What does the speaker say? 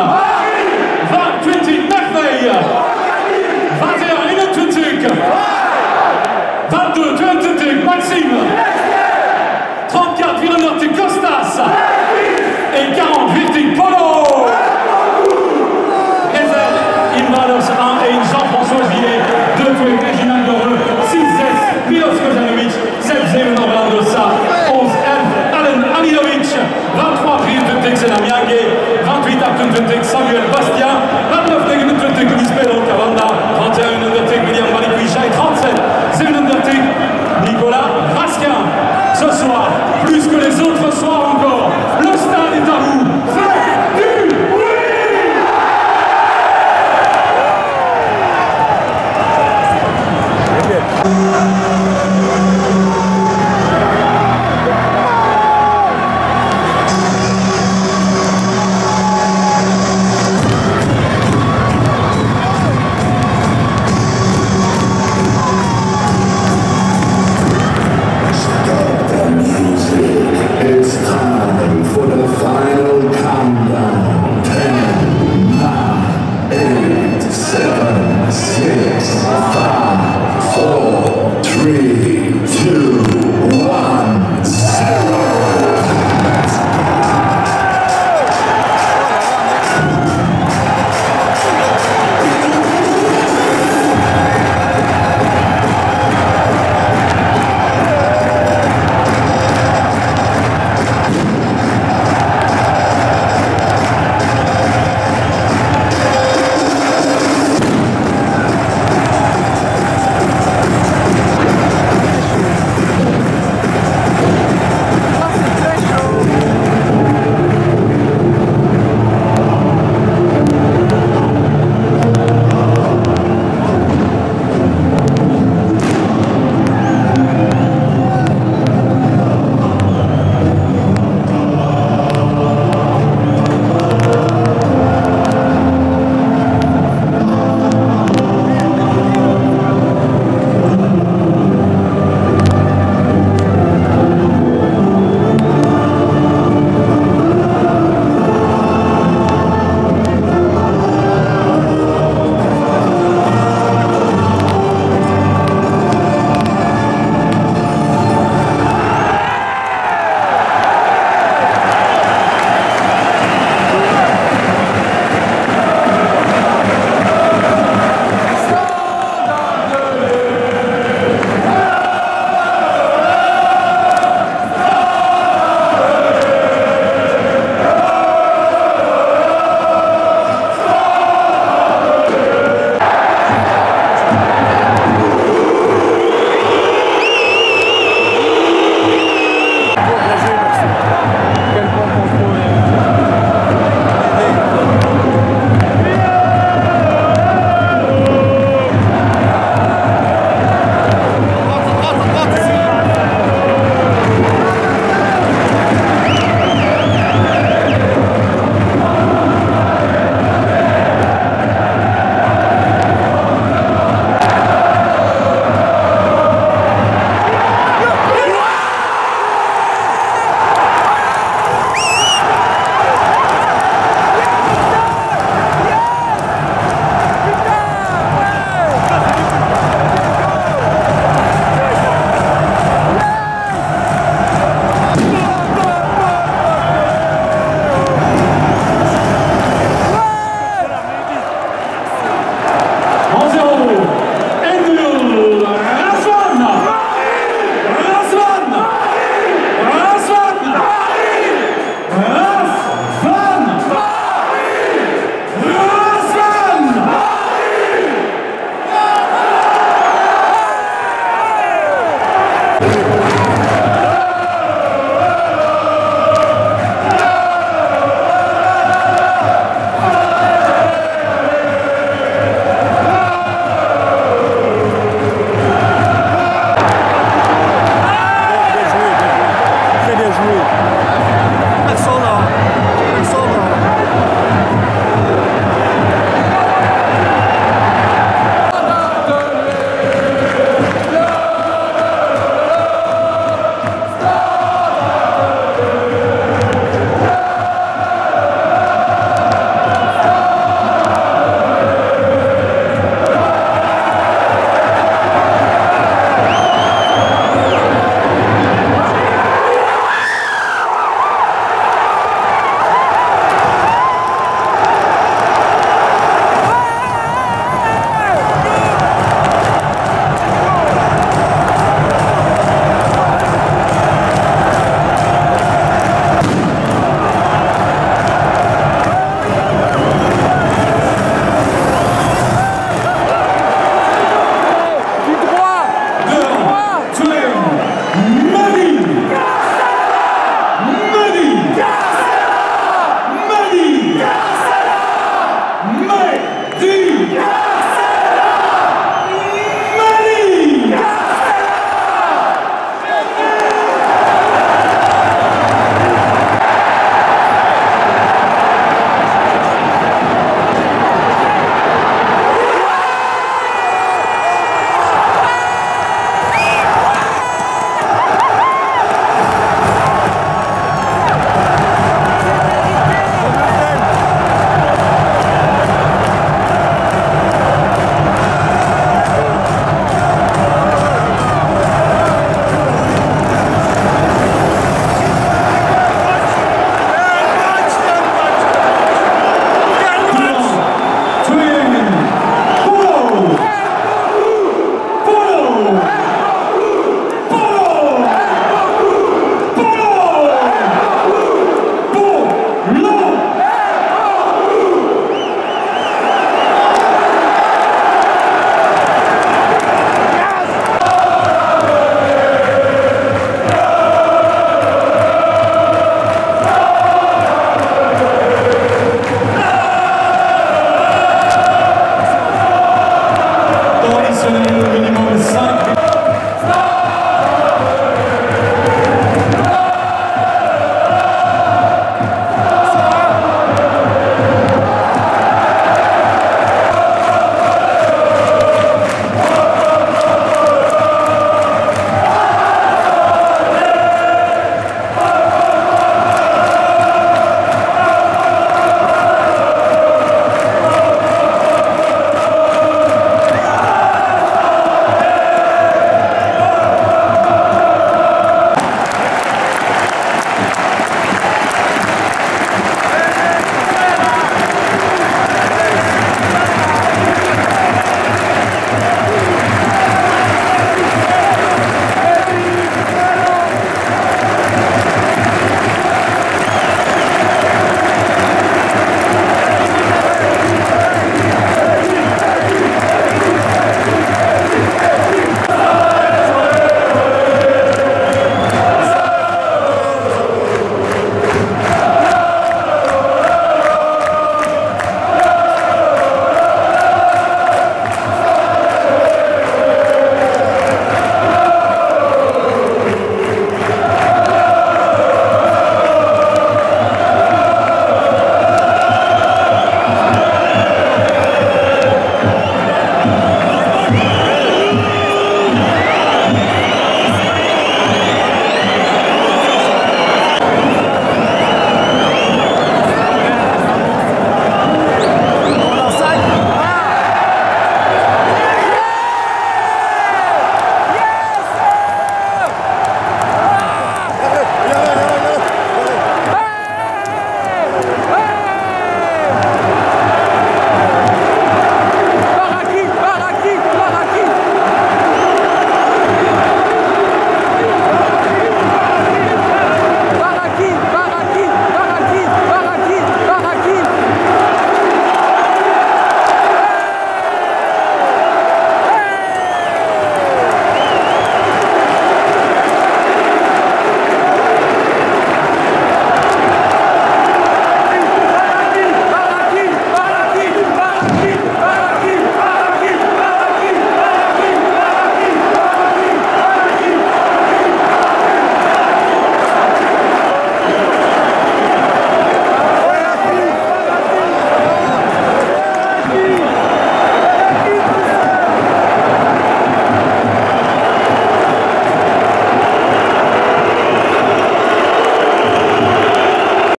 Hallelujah. Stop